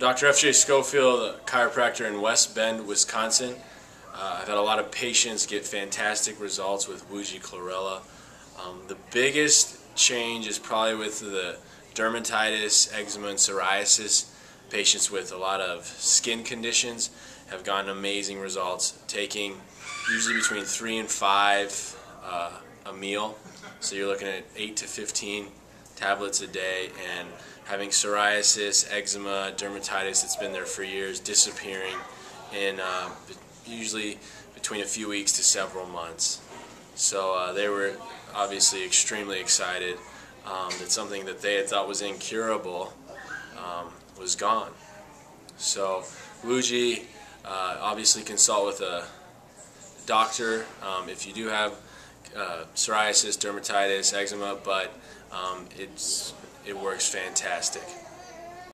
Dr. F.J. Schofield, a chiropractor in West Bend, Wisconsin. Uh, I've had a lot of patients get fantastic results with Wuji Chlorella. Um, the biggest change is probably with the dermatitis, eczema, and psoriasis. Patients with a lot of skin conditions have gotten amazing results, taking usually between three and five uh, a meal. So you're looking at 8 to 15 tablets a day and having psoriasis, eczema, dermatitis that's been there for years disappearing in uh, usually between a few weeks to several months. So uh, they were obviously extremely excited um, that something that they had thought was incurable um, was gone. So Wuji, uh, obviously consult with a doctor um, if you do have uh, psoriasis, dermatitis, eczema, but um, it's, it works fantastic.